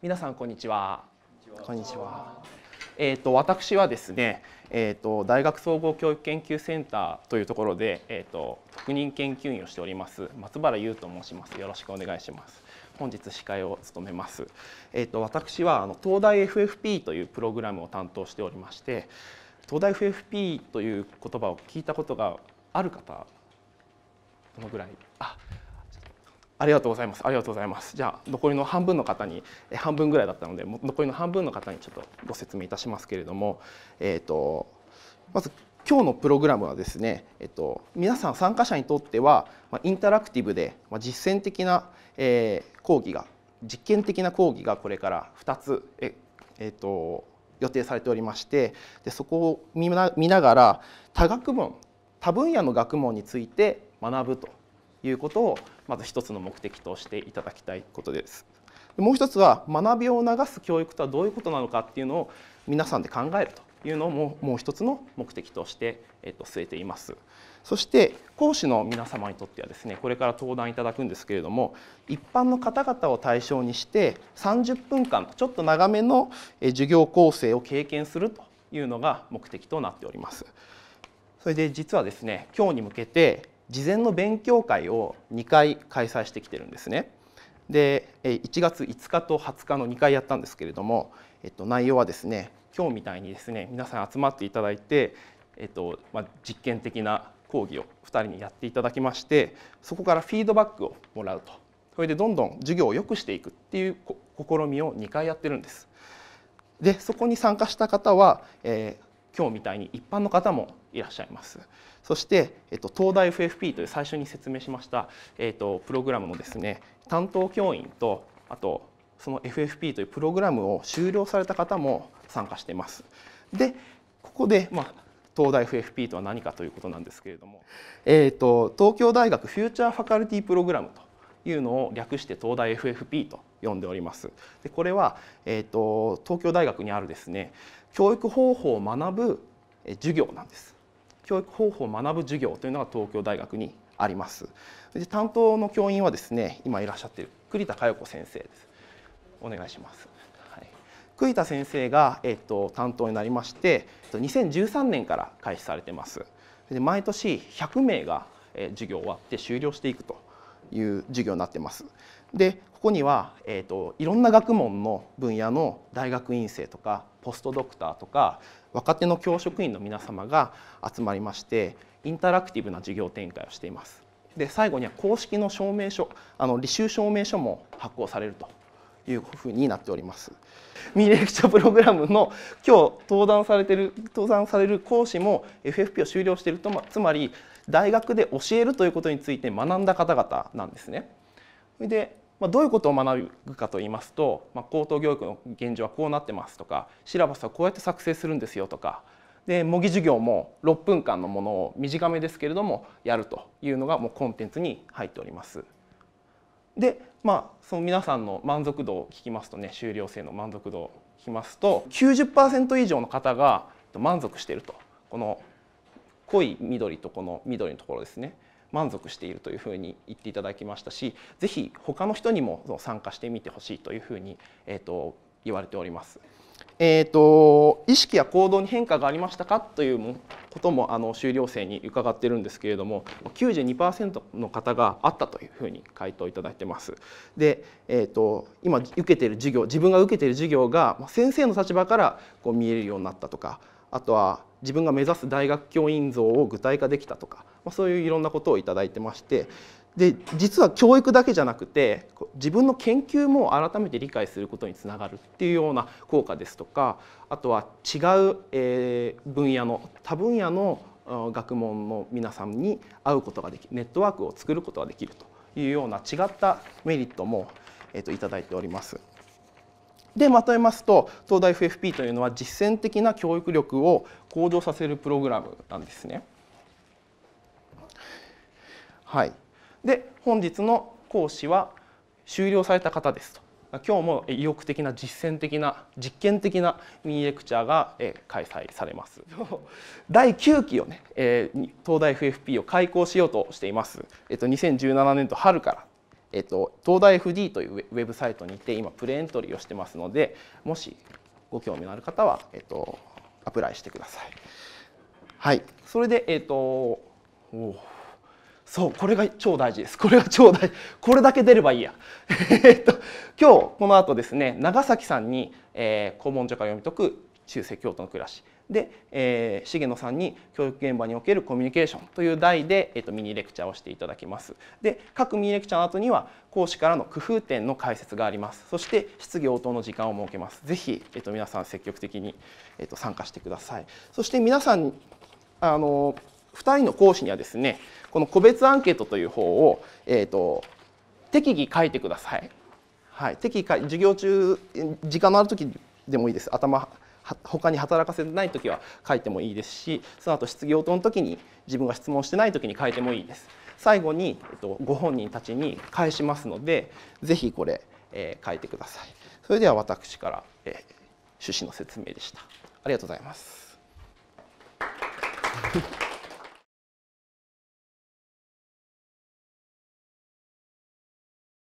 皆さんこんにちは。こんにちは。えっ、ー、と私はですね、えっ、ー、と大学総合教育研究センターというところでえっ、ー、と特任研究員をしております松原優と申します。よろしくお願いします。本日司会を務めます。えっ、と私はあの東大 FFP というプログラムを担当しておりまして、東大 FFP という言葉を聞いたことがある方どのぐらいあありがとうございます。ありがとうございます。じゃあ残りの半分の方に半分ぐらいだったので残りの半分の方にちょっとご説明いたしますけれども、えっ、ー、とまず今日のプログラムはですね、えっと、皆さん参加者にとっては、ま、インタラクティブで、ま、実践的な、え、講義が実験的な講義がこれから2つえ、えっと、予定されておりましてでそこを見な見ながら多学問多分野の学問について学ぶということをまず一つの目的としていただきたいことです。もう一つは学びを促す教育とはどういうことなのかっていうのを皆さんで考えるというのももう一つの目的として、えっと、据えています。そして講師の皆様にとってはですねこれから登壇いただくんですけれども一般の方々を対象にして30分間ちょっと長めの授業構成を経験するというのが目的となっております。それで実はですね今日に向けて事前の勉強会を2回開催してきてるんですね。で1月5日と20日の2回やったんですけれども、えっと、内容はですね今日みたいにですね皆さん集まっていただいて、えっとまあ、実験的な講義を2人にやっていただきましてそこからフィードバックをもらうとそれでどんどん授業を良くしていくっていう試みを2回やってるんです。でそこに参加した方は、えー、今日みたいに一般の方もいらっしゃいます。そして、えっと、東大 FFP という最初に説明しました、えっと、プログラムのですね担当教員とあとその FFP というプログラムを修了された方も参加しています。でここで、まあ、東大 FFP とは何かということなんですけれども、えーと、東京大学フューチャーファカルティプログラムというのを略して東大 FFP と呼んでおります。でこれは、えーと東京大学にあるですね教育方法を学ぶ授業なんです。教育方法を学ぶ授業というのが東京大学にあります。で担当の教員はですね今いらっしゃっている栗田佳代子先生です。お願いします。はい、栗田先生が、えっと、担当になりまして2013年から開始されてます。で毎年100名が授業終わって終了していくという授業になってます。でここには、えーと、いろんな学問の分野の大学院生とかポストドクターとか若手の教職員の皆様が集まりましてインタラクティブな授業展開をしています。で最後には公式の証明書あの履修証明書も発行されるというふうになっております。ミレクチャープログラムの今日登壇されてる登壇される講師も FFP を修了しているとつまり大学で教えるということについて学んだ方々なんですね。でまあ、どういうことを学ぶかと言いますと、まあ、高等教育の現状はこうなってますとかシラバスはこうやって作成するんですよとかで模擬授業も6分間のものを短めですけれどもやるというのがもうコンテンツに入っております。でまあその皆さんの満足度を聞きますとね修了生の満足度を聞きますと90%以上の方が満足しているとこの濃い緑とこの緑のところですね満足しているというふうに言っていただきましたし是非他の人にも参加してみてほしいというふうに、えーと、言われております。えーと、意識や行動に変化がありましたかということもあの修了生に伺ってるんですけれども92%の方があったというふうに回答いただいてます。で、えーと、今受けている授業自分が受けている授業が先生の立場からこう見えるようになったとかあとは自分が目指す大学教員像を具体化できたとか、まあ、そういういろんなことを頂いてましてで実は教育だけじゃなくて自分の研究も改めて理解することにつながるっていうような効果ですとかあとは違う、え分野の多分野の学問の皆さんに会うことができるネットワークを作ることができるというような違ったメリットも、えー、といいております。でまとめますと東大 FFP というのは実践的な教育力を向上させるプログラムなんですね。はい、で本日の講師は終了された方ですと。今日も意欲的な実践的な実験的なミニレクチャーが開催されます。第9期をね、東大 FFP を開講しようとしています。えっと2017年と春からえっと、東大 FD というウェブサイトにて今プレエントリーをしてますのでもしご興味のある方は、えっと、アプライしてください。はい、それで、えっと、そうこれが超大事ですこれが超大事これだけ出ればいいや えっと今日この後ですね長崎さんに、えー、古文書から読み解く中世京都の暮らしで、えー、重野さんに教育現場におけるコミュニケーションという題で、えーと、ミニレクチャーをしていただきます。で各ミニレクチャーの後には講師からの工夫点の解説があります。そして質疑応答の時間を設けます。ぜひ、えーと、皆さん積極的に、えーと、参加してください。そして皆さんあの2人の講師にはですねこの個別アンケートという方を、えー、と適宜書いてください。はい、適宜授業中時間のある時でもいいです。頭他に働かせない時は書いてもいいですしその後質疑応答の時に自分が質問してない時に書いてもいいです。最後に、えっと、ご本人たちに返しますのでぜひこれ、えー、書いてください。それでは私から、えー、趣旨の説明でした。ありがとうございます。